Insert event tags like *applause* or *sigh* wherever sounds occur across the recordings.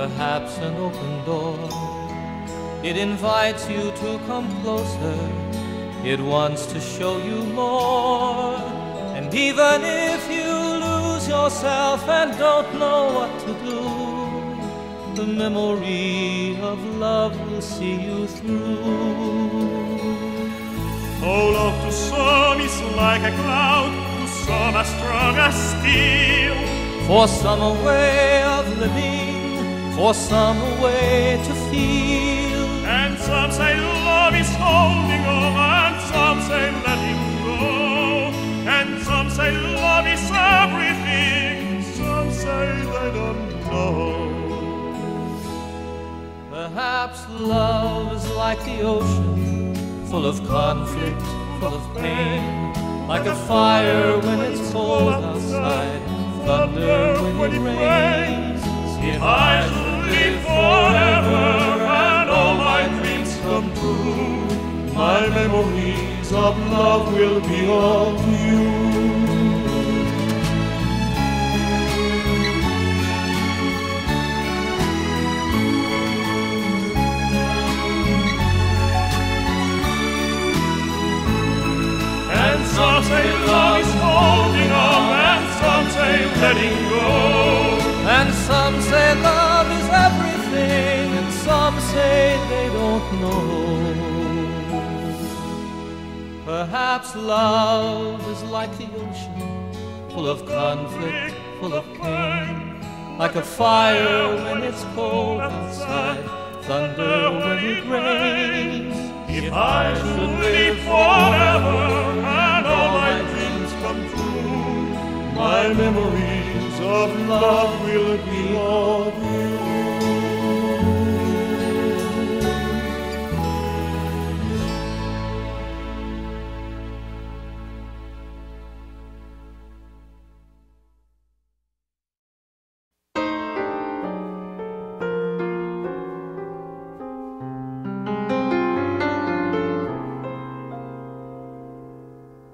perhaps an open door. It invites you to come closer, it wants to show you more. And even if you lose yourself and don't know what to do, the memory of love will see you through. Oh, love to some is like a cloud, to some as strong as steel. For some a way of living, for some a way to feel. And some say love is holding on, and some say letting go. And some say love is everything, some say they don't know. Perhaps love is like the ocean, full of conflict, full of pain. Like a fire when it's cold outside, thunder when it rains. If I should live forever and all my dreams come true, my memories of love will be all of you. And some say love is holding on, and some say letting go. And some say love is everything, and some say they don't know. Perhaps love is like the ocean, full of conflict, full of pain. Like a fire when it's cold outside, thunder when it rains. If I should live forever and all my dreams come true, my memories of love will be of you.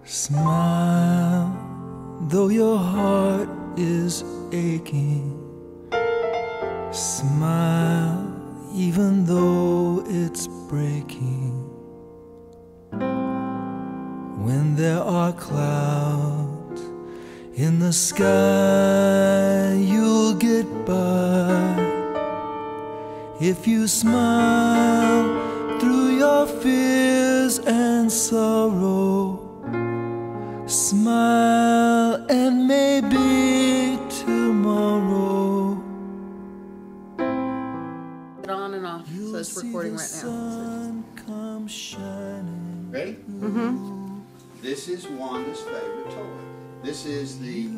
Smile, though your heart is aching. Smile, even though it's breaking. When there are clouds in the sky, you'll get by. If you smile through your fears and sorrow. Smile and maybe So it's recording right now. sun come. Ready? Mm-hmm. This is Wanda's favorite toy. This is the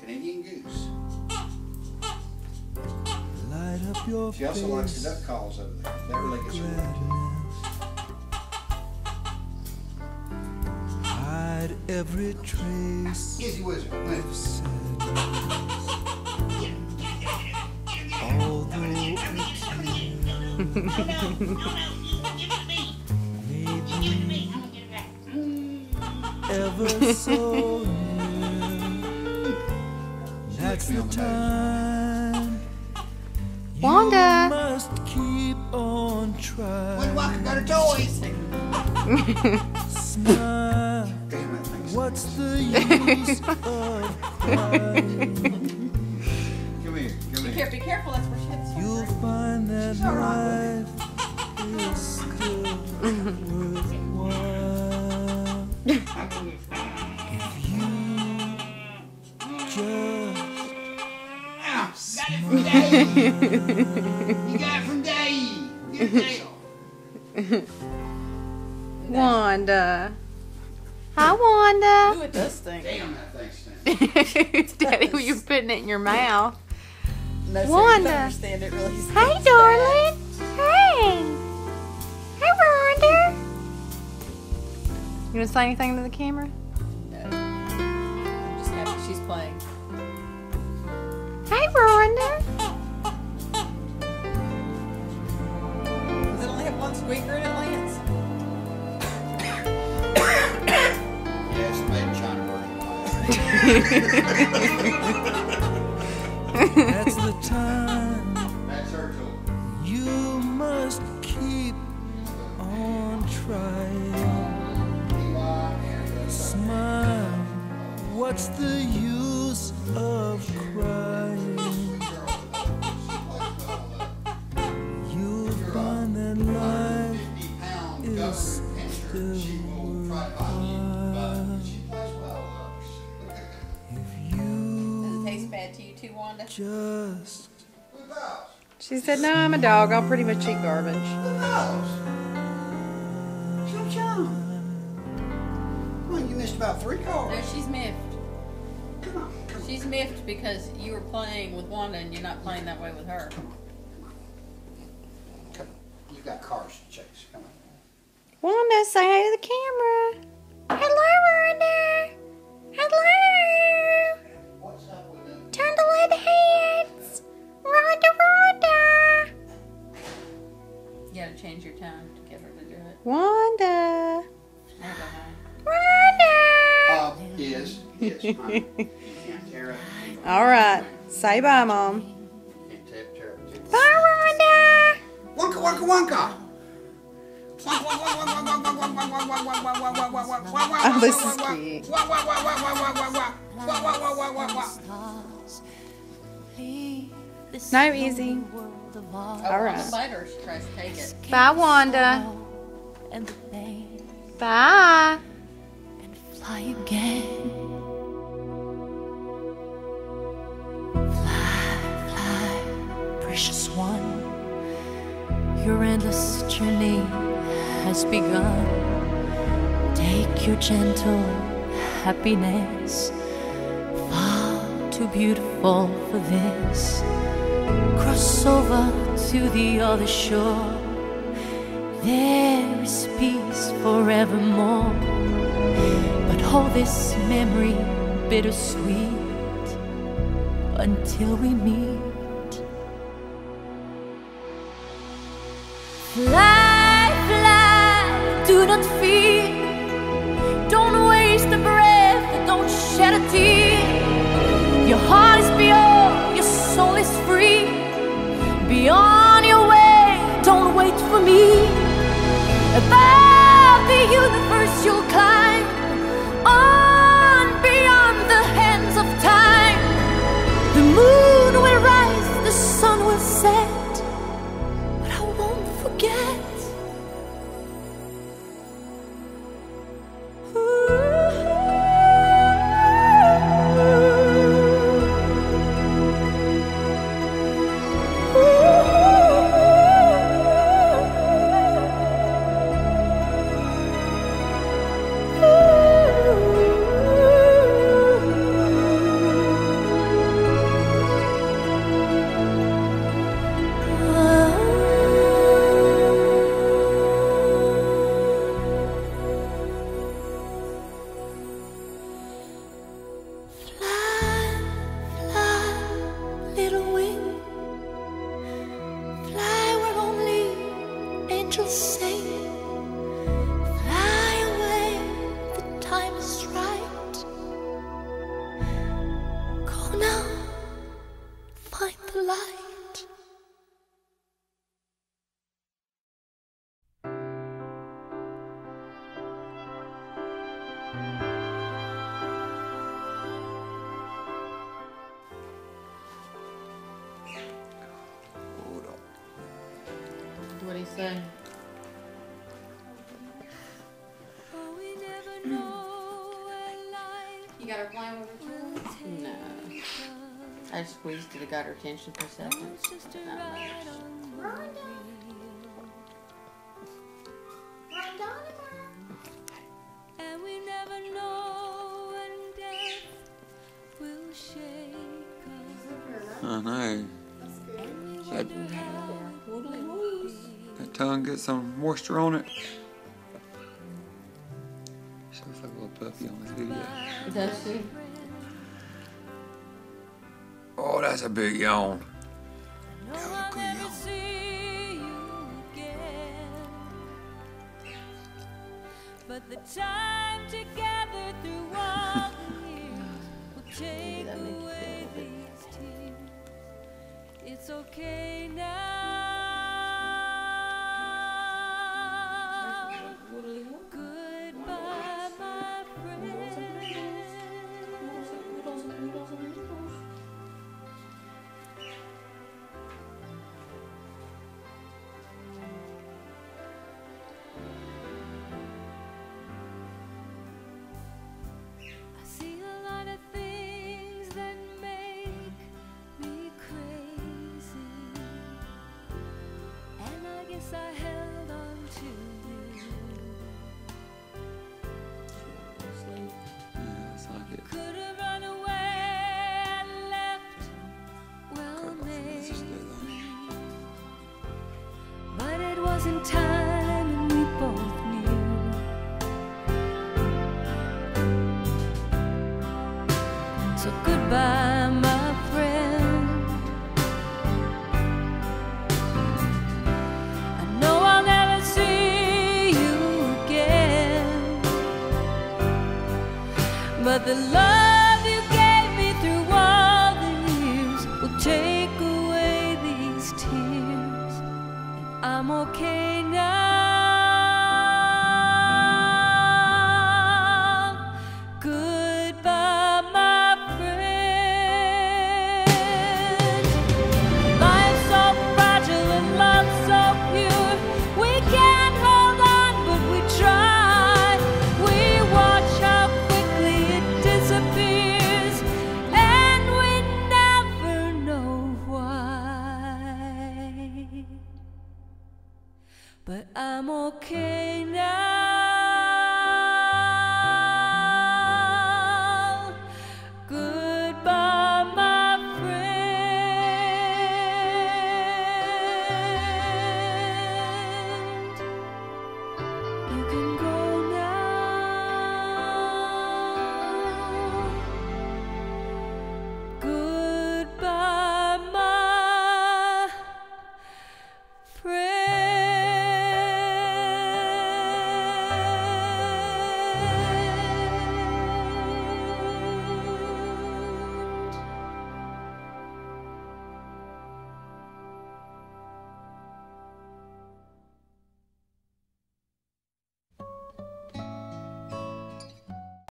Canadian goose. Light up your She also likes face. the duck calls over there. That really gets her into every trace. Easy wizard. Ever so that's the time. Wanda. must keep on trying. Walker got her toys. Smile. Damn it, thanks. What's the use of crying? Come here. Come Be careful, be careful. That's where she hits. You'll find that life is still worthwhile if you just Ow, got it from Dave. you got it from Dave. Get it, Dale. Wanda. Hi, Wanda. Ooh, it does stink. Damn, that thing stinks. *laughs* Daddy, you're putting it in your mouth. No, so Wanda. you can understand it really. Hey, darling. Hey. Hey, Rhonda. You want to say anything to the camera? Just happy she's playing. Hey, Rhonda. Does it only have one squeaker in it, Lance? Yeah, somebody in China working. Time you must keep on trying. Smile. What's the use She said, no, I'm a dog. I'll pretty much eat garbage. Who knows? Chum chum. Come on, you missed about three No, she's miffed. Come on, come on. She's miffed because you were playing with Wanda and you're not playing that way with her. Come on. You got cars to chase. Come on. Wanda, say hi to the camera. Hello, Wanda. Hello. All right. Say bye, Mom. Can't tear, tear up. too. Bye, Rhonda. Wonka, wonka, wonka. Oh, this is cute. No, easy. Oh, All right. Wanda bite her. She tries to take it. Bye, Wanda. and Bye. and fly again. Precious one. Your endless journey has begun. Take your gentle happiness, far too beautiful for this. Cross over to the other shore. There is peace forevermore. But hold this memory bittersweet until we meet. Me. Above What do you say? You got her playing with her too? No. I squeezed it. It got her attention for a second. Not much. And we tongue get some moisture on it. She looks like a little puppy on this video. Does she? Oh, that's a big yawn. That was a I'll good yawn. see you again. But the time together through all the *laughs* years will take that make you feel a away these tears. It's okay now. And we both knew. So goodbye, my friend. I know I'll never see you again, but the love I'm okay now.